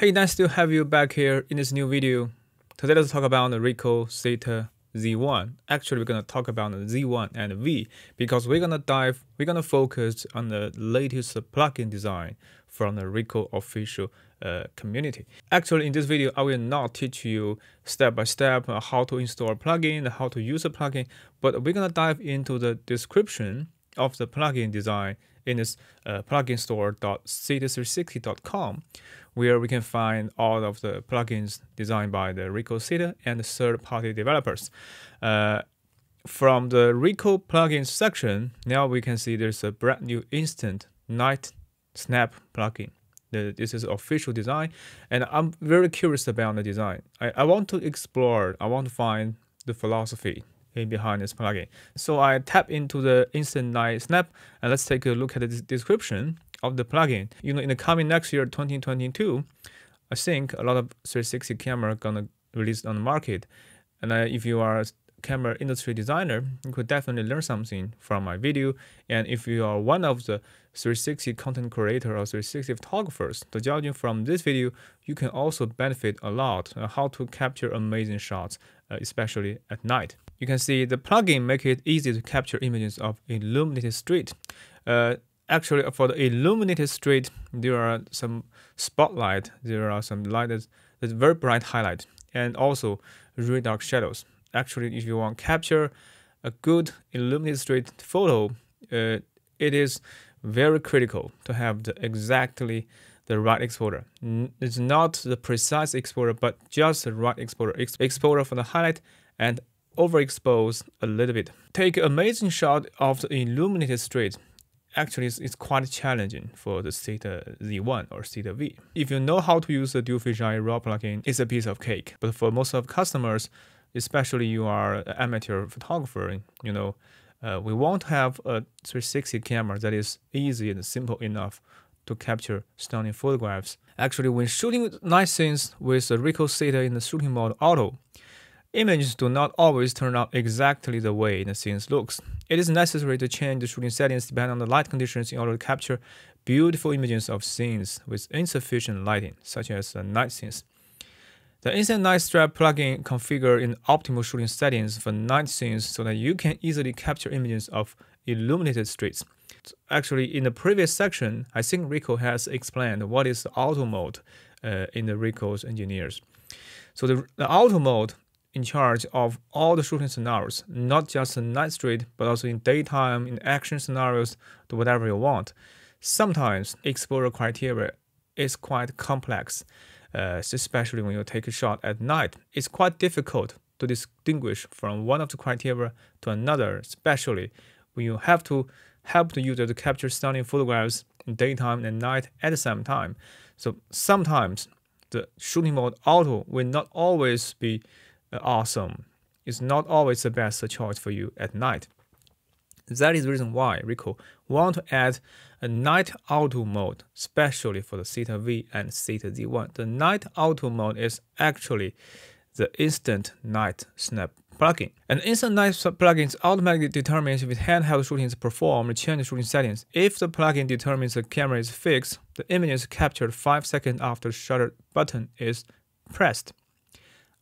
Hey, nice to have you back here in this new video. Today let's talk about the Ricoh Theta Z1. Actually, we're gonna talk about the Z1 and V because we're gonna dive, we're gonna focus on the latest plugin design from the Ricoh official uh, community. Actually, in this video, I will not teach you step by step how to install a plugin, how to use a plugin, but we're gonna dive into the description of the plugin design in this uh, pluginstore.theta360.com, where we can find all of the plugins designed by the Ricoh Theta and third-party developers. Uh, from the Ricoh plugins section, now we can see there's a brand new instant night snap plugin. The, this is official design, and I'm very curious about the design. I, I want to explore, I want to find the philosophy behind this plugin. So I tap into the Instant Night Snap and let's take a look at the description of the plugin. You know, in the coming next year, 2022, I think a lot of 360 camera gonna release on the market. And uh, if you are a camera industry designer, you could definitely learn something from my video. And if you are one of the 360 content creator or 360 photographers, to judging from this video, you can also benefit a lot how to capture amazing shots, uh, especially at night. You can see the plugin make it easy to capture images of illuminated street. Uh, actually, for the illuminated street, there are some spotlight, there are some light that's, very bright highlight, and also really dark shadows. Actually, if you want to capture a good illuminated street photo, uh, it is very critical to have the exactly the right exposure. It's not the precise exposure, but just the right exposure. Exposure for the highlight and overexpose a little bit. Take amazing shot of the illuminated street. Actually, it's, it's quite challenging for the Theta Z1 or Theta V. If you know how to use the dual fisheye RAW plugin, it's a piece of cake. But for most of customers, especially you are amateur photographer, you know, uh, we want to have a 360 camera that is easy and simple enough to capture stunning photographs. Actually, when shooting night scenes with the Ricoh Theta in the shooting mode auto, Images do not always turn out exactly the way the scene looks. It is necessary to change the shooting settings depending on the light conditions in order to capture beautiful images of scenes with insufficient lighting, such as the night scenes. The Instant Night Snap plugin configure in optimal shooting settings for night scenes so that you can easily capture images of illuminated streets. Actually, in the previous section, I think Ricoh has explained what is the auto mode uh, in the Ricoh's engineers. So the, the auto mode in charge of all the shooting scenarios, not just in night street, but also in daytime, in action scenarios, do whatever you want. Sometimes exposure criteria is quite complex, uh, especially when you take a shot at night. It's quite difficult to distinguish from one of the criteria to another, especially when you have to help the user to capture stunning photographs in daytime and night at the same time. So sometimes the shooting mode auto will not always be awesome is not always the best choice for you at night. That is the reason why Ricoh want to add a night auto mode, especially for the Theta V and Theta Z1. The night auto mode is actually the instant night snap plugin. An instant night plugin automatically determines if handheld shooting is performed, change shooting settings. If the plugin determines the camera is fixed, the image is captured 5 seconds after the shutter button is pressed.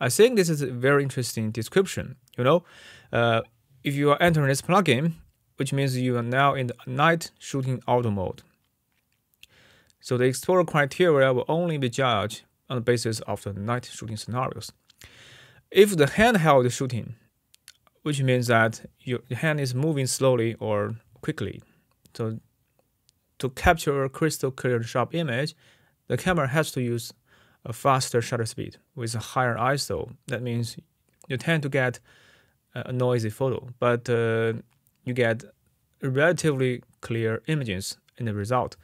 I think this is a very interesting description. You know, uh, if you are entering this plugin, which means you are now in the night shooting auto mode. So the exposure criteria will only be judged on the basis of the night shooting scenarios. If the handheld shooting, which means that your hand is moving slowly or quickly, so to capture a crystal clear sharp image, the camera has to use a faster shutter speed with a higher ISO. That means you tend to get a noisy photo, but uh, you get relatively clear images in the result.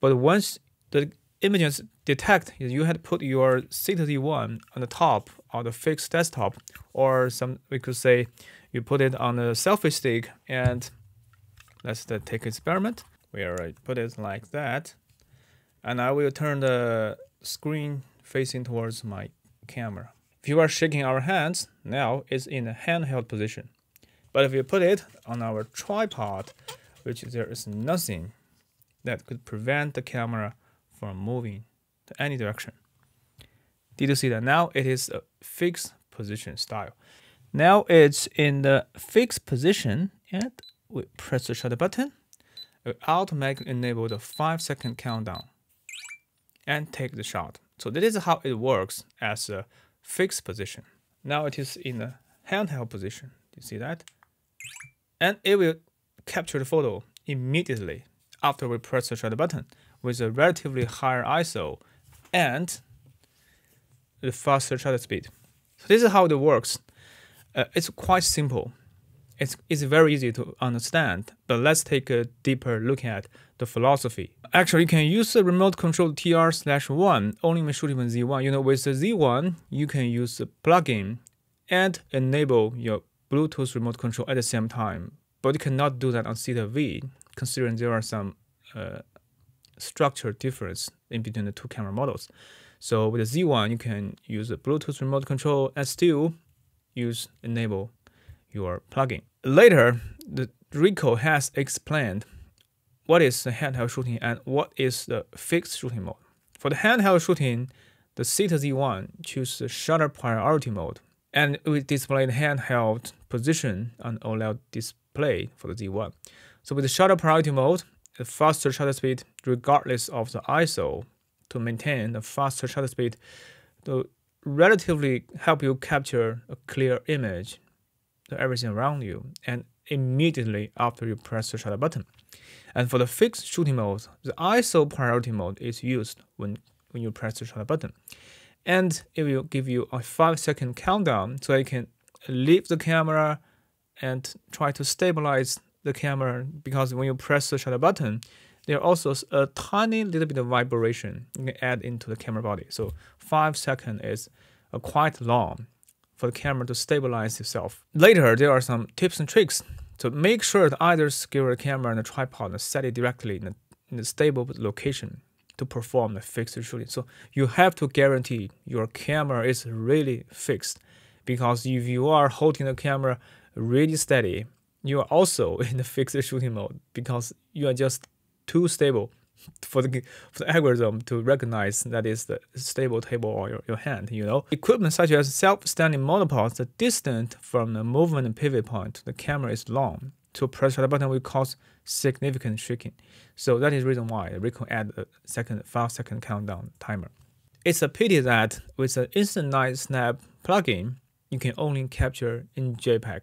But once the images detect you had put your Theta Z1 on the top of the fixed desktop, or some we could say you put it on a selfie stick, and let's take experiment where I put it like that, and I will turn the screen facing towards my camera. If you are shaking our hands, now it's in a handheld position. But if you put it on our tripod, which there is nothing that could prevent the camera from moving to any direction. Did you see that? Now it is a fixed position style. Now it's in the fixed position and we press the shutter button. It automatically enable the 5 second countdown and take the shot. So this is how it works as a fixed position. Now it is in the handheld position. You see that? And it will capture the photo immediately after we press the shutter button with a relatively higher ISO and the faster shutter speed. So this is how it works. Uh, it's quite simple. It's, it's very easy to understand, but let's take a deeper look at the philosophy. Actually, you can use the remote control TR slash 1 only when shooting with Z1. You know, with the Z1, you can use the plugin and enable your Bluetooth remote control at the same time. But you cannot do that on Theta V, considering there are some uh, structure difference in between the two camera models. So with the Z1, you can use the Bluetooth remote control and still use enable your plugin. Later, the Ricoh has explained what is the handheld shooting and what is the fixed shooting mode. For the handheld shooting, the Theta Z1 choose the shutter priority mode and we display the handheld position on OLED display for the Z1. So with the shutter priority mode, the faster shutter speed regardless of the ISO to maintain the faster shutter speed to relatively help you capture a clear image of everything around you and immediately after you press the shutter button. And for the fixed shooting mode, the ISO priority mode is used when, when you press the shutter button. And it will give you a 5 second countdown so you can leave the camera and try to stabilize the camera because when you press the shutter button, there are also a tiny little bit of vibration you can add into the camera body. So five seconds is quite long for the camera to stabilize itself. Later, there are some tips and tricks to make sure to either secure the camera and the tripod and set it directly in a, in a stable location to perform the fixed shooting. So you have to guarantee your camera is really fixed because if you are holding the camera really steady, you are also in the fixed shooting mode because you are just too stable for the for the algorithm to recognize that is the stable table or your, your hand, you know. Equipment such as self-standing monopods, the distance from the movement pivot point to the camera is long. To press the button will cause significant shaking. So that is the reason why Ricoh add a second five second countdown timer. It's a pity that with the Instant Night Snap plugin, you can only capture in JPEG.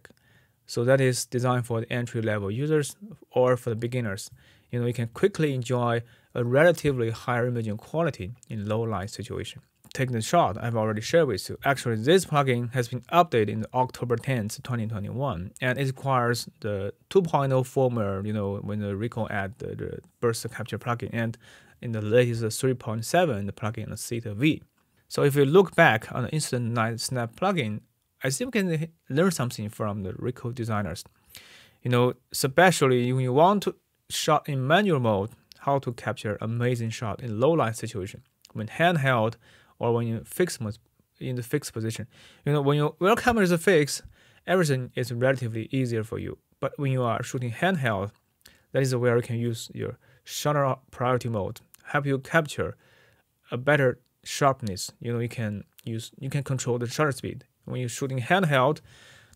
So that is designed for the entry level users or for the beginners you know, you can quickly enjoy a relatively higher imaging quality in low light situation. Taking the shot I've already shared with you. Actually, this plugin has been updated in October 10th, 2021, and it requires the 2.0 firmware, you know, when the Ricoh add the, the burst capture plugin, and in the latest uh, 3.7, the plugin the Theta V. So if you look back on the Instant Night Snap plugin, I think we can learn something from the Ricoh designers. You know, especially when you want to shot in manual mode, how to capture amazing shot in low light situation when handheld or when you fix in the fixed position. You know, when your when your camera is fixed, everything is relatively easier for you. But when you are shooting handheld, that is where you can use your shutter priority mode, help you capture a better sharpness. You know, you can use you can control the shutter speed. When you're shooting handheld,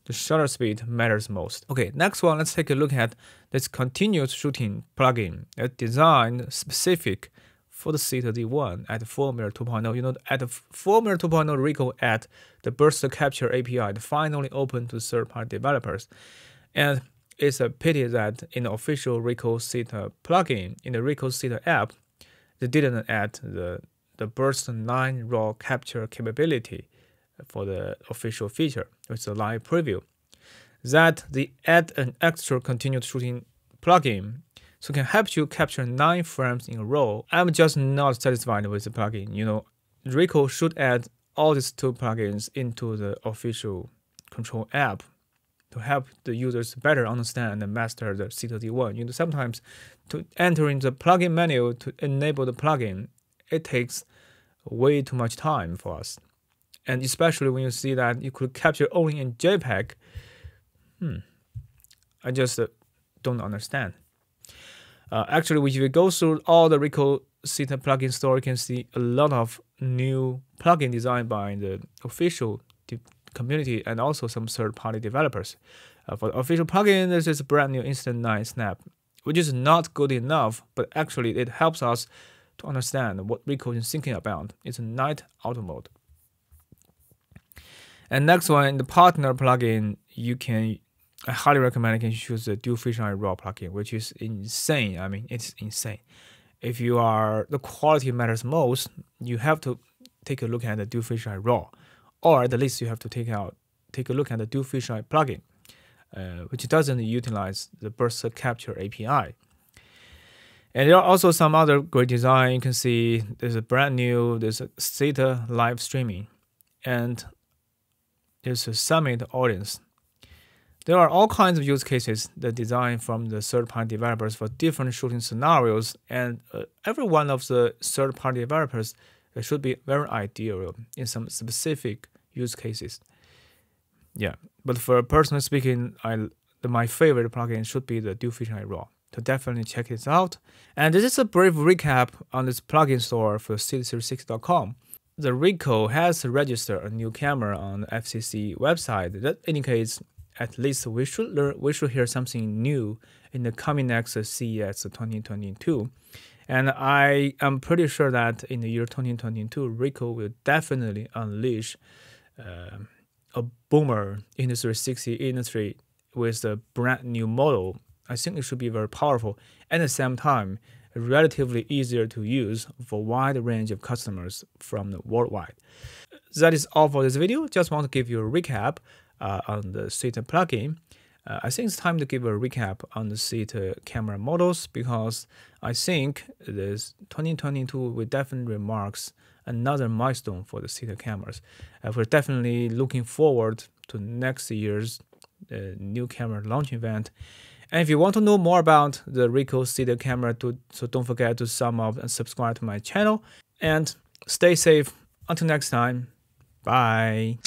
the shutter speed matters most. Okay, next one, let's take a look at this continuous shooting plugin. It's designed specific for the Theta Z1 at firmware 2.0. You know, at the firmware 2.0, Ricoh add the burst capture API finally open to third-party developers. And it's a pity that in the official Ricoh Theta plugin, in the Ricoh Theta app, they didn't add the, the burst 9 raw capture capability for the official feature with a live preview. That they add an extra continuous shooting plugin so can help you capture 9 frames in a row. I'm just not satisfied with the plugin. You know, Ricoh should add all these two plugins into the official control app to help the users better understand and master the Theta Z1. You know, sometimes to enter in the plugin menu to enable the plugin, it takes way too much time for us and especially when you see that you could capture only in JPEG, hmm, I just uh, don't understand. Uh, actually, if you go through all the Ricoh Theta plugin store, you can see a lot of new plugin designed by the official community and also some third-party developers. Uh, for the official plugin, there's this is brand new Instant Night Snap, which is not good enough, but actually it helps us to understand what Ricoh is thinking about. It's night auto mode. And next one, the partner plugin, you can I highly recommend you can choose the dual fisheye raw plugin, which is insane. I mean, it's insane. If you are the quality matters most, you have to take a look at the dual fisheye raw, or at least you have to take out take a look at the dual fisheye plugin, uh, which doesn't utilize the burst capture API. And there are also some other great design. You can see there's a brand new, there's a Theta live streaming, and there's a summit audience. There are all kinds of use cases that design from the third-party developers for different shooting scenarios, and uh, every one of the third-party developers uh, should be very ideal in some specific use cases. Yeah, but for personally speaking, I my favorite plugin should be the Dual Fisheye Raw. So definitely check this out. And this is a brief recap on this plugin store for theta360.com. The Ricoh has registered a new camera on the FCC website that indicates at least we should learn, we should hear something new in the coming next CES 2022. And I am pretty sure that in the year 2022, Ricoh will definitely unleash uh, a boomer in the 360 industry with a brand new model. I think it should be very powerful. At the same time, relatively easier to use for wide range of customers from the worldwide. That is all for this video. Just want to give you a recap uh, on the Theta plugin. Uh, I think it's time to give a recap on the Theta camera models because I think this 2022 will definitely marks another milestone for the Theta cameras. Uh, we're definitely looking forward to next year's uh, new camera launch event. And if you want to know more about the Ricoh Theta camera, to, so don't forget to sum up and subscribe to my channel. And stay safe. Until next time, bye.